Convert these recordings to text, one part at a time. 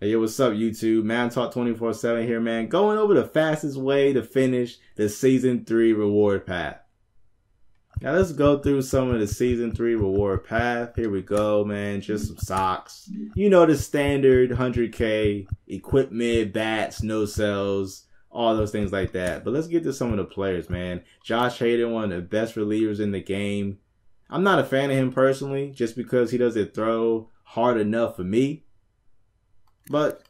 Hey, yo, what's up, YouTube? Madden Talk 24 7 here, man. Going over the fastest way to finish the Season 3 reward path. Now, let's go through some of the Season 3 reward path. Here we go, man. Just some socks. You know, the standard 100K equipment, bats, no cells, all those things like that. But let's get to some of the players, man. Josh Hader, one of the best relievers in the game. I'm not a fan of him personally, just because he doesn't throw hard enough for me. But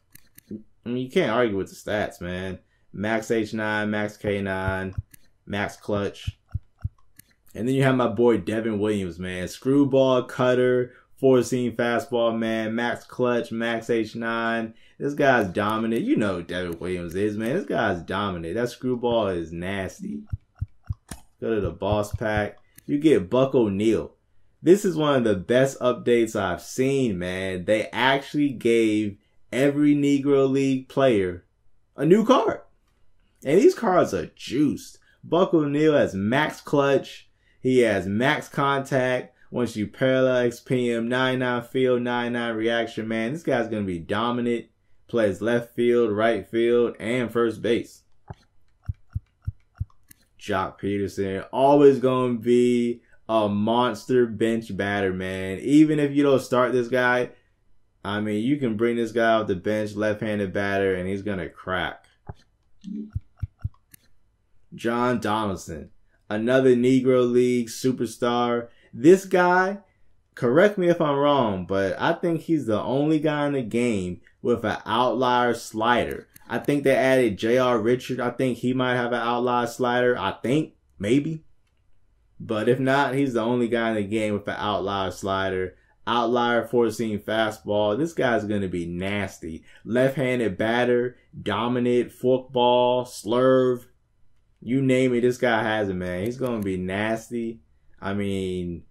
I mean, you can't argue with the stats, man. Max H9, Max K9, Max Clutch. And then you have my boy Devin Williams, man. Screwball, cutter, four seam fastball, man. Max Clutch, Max H9. This guy's dominant. You know Devin Williams is, man. This guy's dominant. That screwball is nasty. Go to the boss pack. You get Buck O'Neil. This is one of the best updates I've seen, man. They actually gave every Negro League player a new card. And these cards are juiced. Buck O'Neil has max clutch. He has max contact. Once you parallel XP him, 99 field, 99 reaction, man. This guy's going to be dominant. Plays left field, right field, and first base. Joc Pederson, always going to be a monster bench batter, man. Even if you don't start this guy, I mean, you can bring this guy off the bench, left-handed batter, and he's gonna crack. John Donaldson, another Negro League superstar. This guy, correct me if I'm wrong, but I think he's the only guy in the game with an outlier slider. I think they added J.R. Richard. I think he might have an outlier slider. I think, maybe. But if not, he's the only guy in the game with an outlier slider outlier four seam fastball. This guy's going to be nasty. Left handed batter, dominant, forkball, slurve. You name it, this guy has it, man. He's going to be nasty. I mean,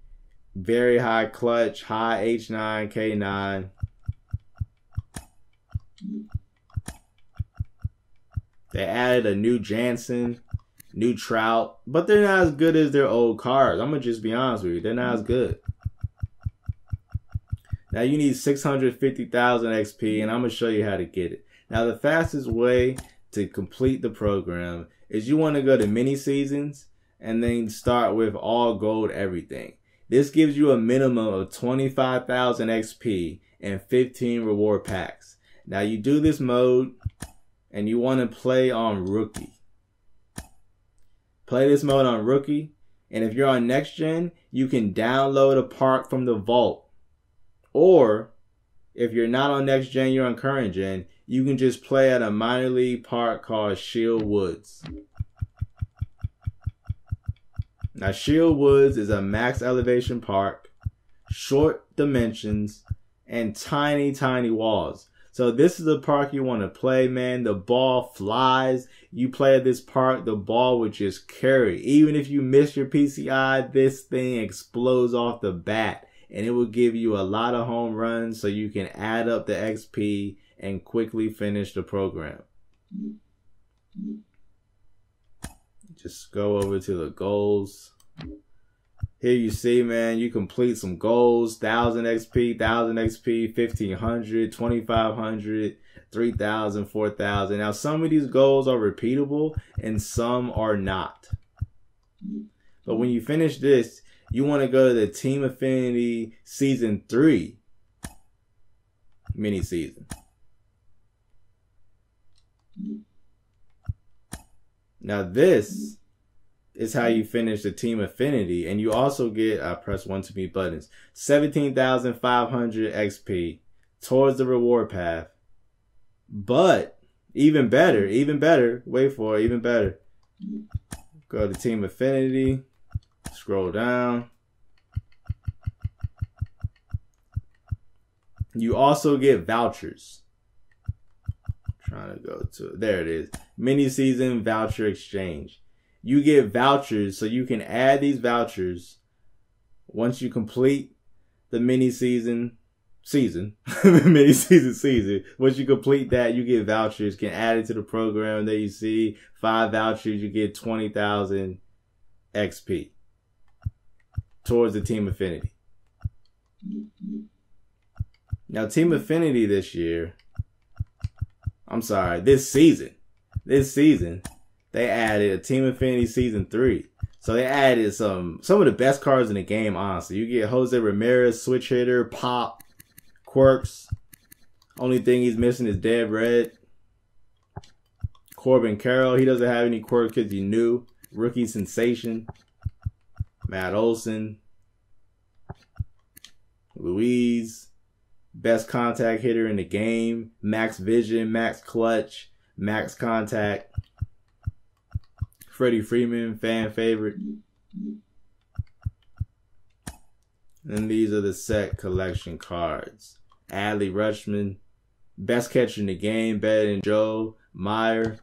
very high clutch, high H9, K9. They added a new Jansen, new Trout, but they're not as good as their old cards. I'm going to just be honest with you. They're not as good. Now you need 650,000 XP and I'm going to show you how to get it. Now the fastest way to complete the program is you want to go to mini seasons and then start with all gold everything. This gives you a minimum of 25,000 XP and 15 reward packs. Now you do this mode and you want to play on rookie. Play this mode on rookie and if you're on next gen, you can download a park from the vault or if you're not on next gen, you're on current gen, you can just play at a minor league park called Shield Woods. Now, Shield Woods is a max elevation park, short dimensions, and tiny, tiny walls. So this is the park you want to play, man. The ball flies. You play at this park, the ball would just carry. Even if you miss your PCI, this thing explodes off the bat and it will give you a lot of home runs so you can add up the XP and quickly finish the program. Just go over to the goals. Here you see, man, you complete some goals, 1000 XP, 1000 XP, 1500, 2500, 3000, 4000. Now, some of these goals are repeatable and some are not. But when you finish this, you want to go to the Team Affinity Season 3 mini season. Now this is how you finish the Team Affinity, and you also get, I press one to me buttons, 17,500 XP towards the reward path. But, even better, even better, wait for it, even better. Go to Team Affinity, Scroll down. You also get vouchers. trying to go to there it is. Mini season voucher exchange. You get vouchers so you can add these vouchers once you complete the mini season season mini season season once you complete that you get vouchers can add it to the program that you see five vouchers you get 20,000 XP towards the Team Affinity. Now, Team Affinity this year, I'm sorry, this season. This season, they added a Team Affinity Season 3. So they added some some of the best cards in the game, honestly. You get Jose Ramirez, switch hitter, pop, quirks. Only thing he's missing is dead red. Corbin Carroll, he doesn't have any quirks because he new. Rookie sensation. Matt Olson. Luis. Best contact hitter in the game. Max vision, max clutch, max contact. Freddie Freeman, fan favorite. And these are the set collection cards. Adley Rutschman, best catcher in the game, better than Joe, Meyer,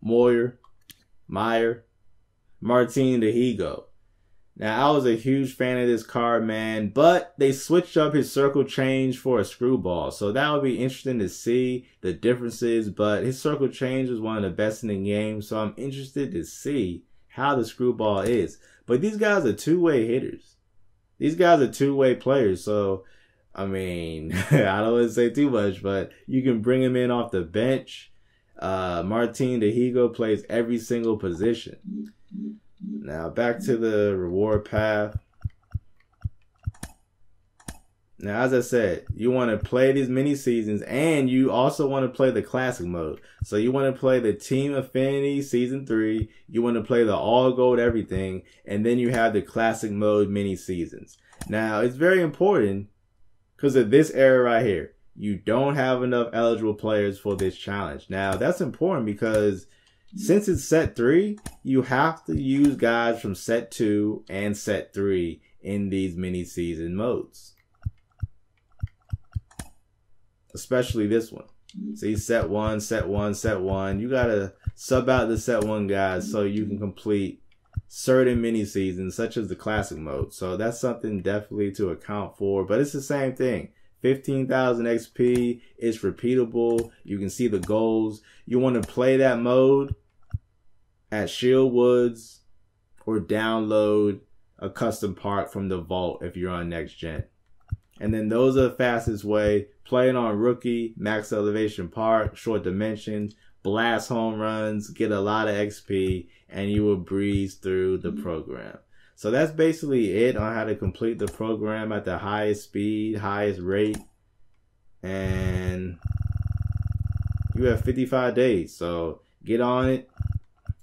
Moyer, Meyer, Martin Dihigo. Now, I was a huge fan of this card, man, but they switched up his circle change for a screwball. So that would be interesting to see the differences, but his circle change was one of the best in the game. So I'm interested to see how the screwball is. But these guys are two way hitters. These guys are two way players. So, I mean, I don't want to say too much, but you can bring him in off the bench. Uh, Martin Dihigo plays every single position. Now back to the reward path. Now, as I said, you want to play these mini seasons and you also want to play the classic mode. So you want to play the Team Affinity Season 3, you want to play the All Gold Everything, and then you have the classic mode mini seasons. Now, it's very important because of this era right here. You don't have enough eligible players for this challenge. Now, that's important because since it's set three, you have to use guys from set two and set three in these mini season modes. Especially this one. See, set one, set one, set one. You gotta sub out the set one guys so you can complete certain mini seasons, such as the classic mode. So that's something definitely to account for. But it's the same thing. 15,000 XP. It's repeatable. You can see the goals. You want to play that mode at Shield Woods or download a custom part from the vault if you're on next gen. And then those are the fastest way. Playing on rookie, max elevation park, short dimensions, blast home runs, get a lot of XP, and you will breeze through the mm-hmm. program. So that's basically it on how to complete the program at the highest speed, highest rate. And you have 55 days. So get on it.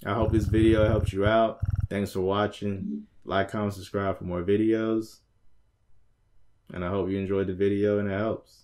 I hope this video helps you out. Thanks for watching. Like, comment, subscribe for more videos. And I hope you enjoyed the video and it helps.